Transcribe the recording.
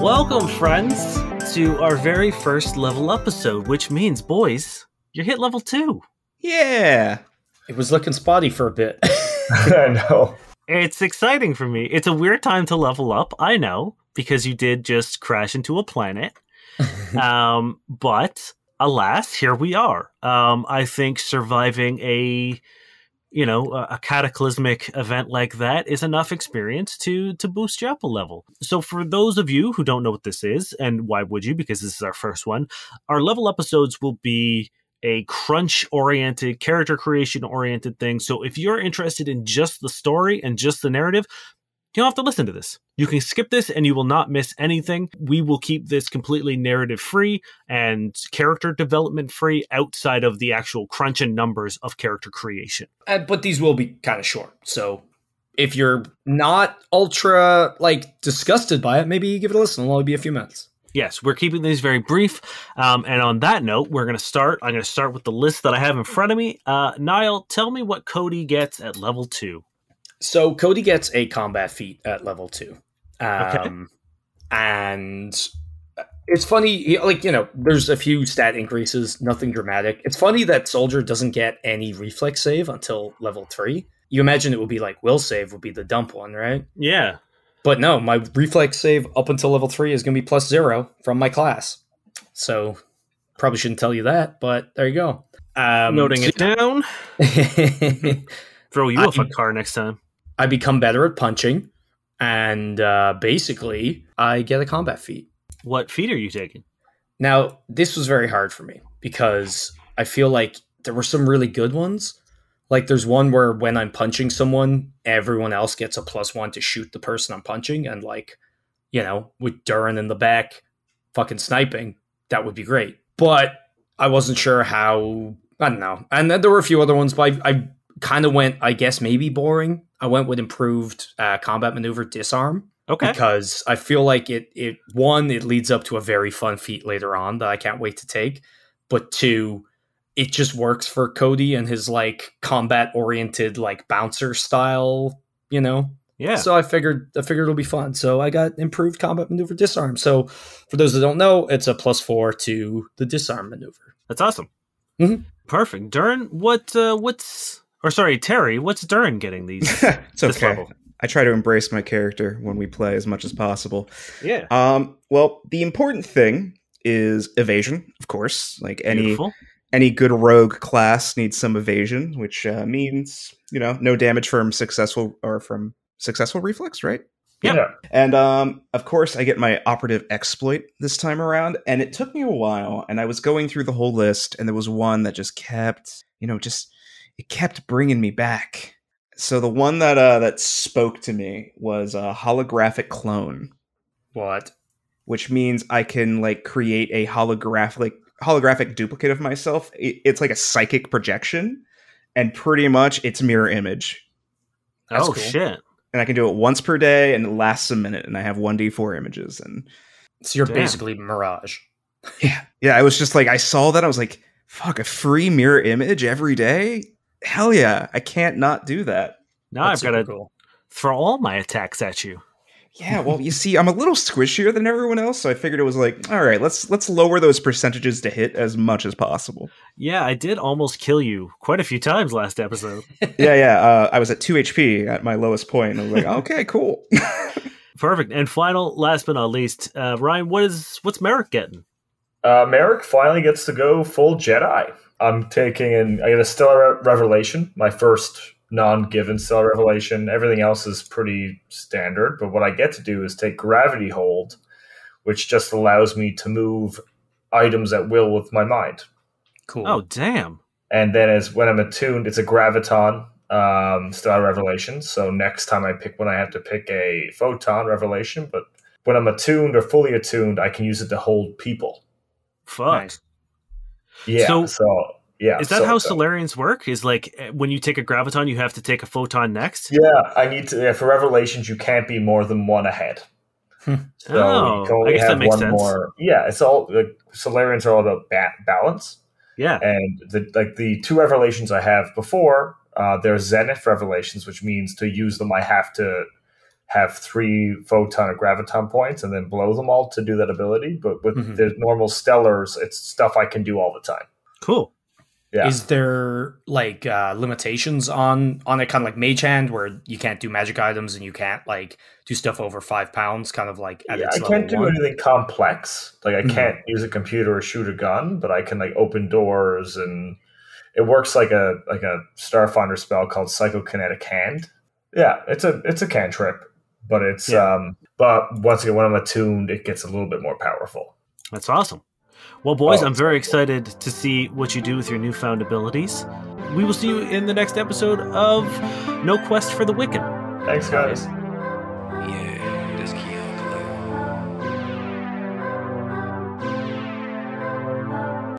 Welcome, friends, to our very first level episode, which means, boys, you hit level two. Yeah. It was looking spotty for a bit. I know. It's exciting for me. It's a weird time to level up, I know, because you did just crash into a planet. um, but alas, here we are. Um, I think surviving a you know a, a cataclysmic event like that is enough experience to to boost you up a level. So for those of you who don't know what this is, and why would you? Because this is our first one. Our level episodes will be a crunch oriented, character creation oriented thing. So if you're interested in just the story and just the narrative, you don't have to listen to this. You can skip this and you will not miss anything. We will keep this completely narrative free and character development free outside of the actual crunch and numbers of character creation. Uh, but these will be kind of short. So if you're not ultra like disgusted by it, maybe give it a listen. It'll only be a few minutes. Yes, we're keeping these very brief. Um, and on that note, we're going to start. I'm going to start with the list that I have in front of me. Uh, Niall, tell me what Cody gets at level two. So Cody gets a combat feat at level two. Um, And it's funny, like, you know, there's a few stat increases, nothing dramatic. It's funny that Soldier doesn't get any reflex save until level three. You imagine it would be like will save would be the dump one, right? Yeah. But no, my reflex save up until level three is going to be plus zero from my class. So probably shouldn't tell you that, but there you go. Um, Noting so- it down. Throw you I- off a car next time. I become better at punching, and uh, basically, I get a combat feat. What feat are you taking? Now, this was very hard for me because I feel like there were some really good ones. Like, there's one where when I'm punching someone, everyone else gets a plus one to shoot the person I'm punching. And, like, you know, with Durin in the back fucking sniping, that would be great. But I wasn't sure how, I don't know. And then there were a few other ones, but I, I kind of went, I guess, maybe boring. I went with improved uh, combat maneuver disarm Okay. because I feel like it it one it leads up to a very fun feat later on that I can't wait to take, but two it just works for Cody and his like combat oriented like bouncer style, you know. Yeah. So I figured I figured it'll be fun. So I got improved combat maneuver disarm. So for those that don't know, it's a plus 4 to the disarm maneuver. That's awesome. Mhm. Perfect. Durin, what uh, what's or sorry, Terry, what's Durin getting these it's this okay. level? I try to embrace my character when we play as much as possible. Yeah. Um, well, the important thing is evasion, of course. Like any Beautiful. any good rogue class needs some evasion, which uh, means you know no damage from successful or from successful reflex, right? Yeah. And um, of course, I get my operative exploit this time around, and it took me a while. And I was going through the whole list, and there was one that just kept, you know, just it kept bringing me back. So the one that uh, that spoke to me was a holographic clone, What? which means I can like create a holographic holographic duplicate of myself. It- it's like a psychic projection, and pretty much it's a mirror image. That's oh cool. shit. And I can do it once per day, and it lasts a minute. And I have one d four images, and So you're Damn. basically Mirage. Yeah. Yeah. I was just like, I saw that. I was like, fuck, a free mirror image every day? Hell yeah. I can't not do that. Now That's I've got to cool. throw all my attacks at you. Yeah, well, you see, I'm a little squishier than everyone else, so I figured it was like, all right, let's let's lower those percentages to hit as much as possible. Yeah, I did almost kill you quite a few times last episode. yeah, yeah. Uh, I was at two HP at my lowest point, and I was like, okay, cool. Perfect. And final, last but not least, uh, Ryan, what is what's Merrick getting? Uh, Merrick finally gets to go full Jedi. I'm taking in, I get a Stellar Revelation, my first non given Stellar Revelation. Everything else is pretty standard, but what I get to do is take Gravity Hold, which just allows me to move items at will with my mind. Cool. Oh, damn. And then as when I'm attuned, it's a graviton um, Stellar Revelation. So next time I pick one, I have to pick a photon revelation. But when I'm attuned or fully attuned, I can use it to hold people. Fuck. Nice. Yeah. So- So, yeah. Is that so- how so- Solarians work? Is like eh, when you take a graviton, you have to take a photon next? Yeah, I need to. Yeah, for revelations, you can't be more than one ahead. Hmm. so Oh, you can only I guess that have makes one sense. more. Yeah, it's all the Solarians are all about ba- balance, Yeah. and the like the two revelations I have before, uh, they're Zenith revelations, which means to use them, I have to have three photon or graviton points and then blow them all to do that ability. But with Mhm. the normal stellars, it's stuff I can do all the time. Cool. Yeah. Is there like uh, limitations on on it, kind of like Mage Hand, where you can't do magic items and you can't like do stuff over five pounds, kind of like at Yeah, its I can't do one? anything complex. Like I Mhm. can't use a computer or shoot a gun, but I can like open doors and it works like a like a Starfinder spell called Psychokinetic Hand. Yeah, it's a it's a cantrip, but it's Yeah. um but once again when I'm attuned, it gets a little bit more powerful. That's awesome. Well, boys, Oh, I'm very excited to see what you do with your newfound abilities. We will see you in the next episode of No Quest for the Wicked. Thanks guys.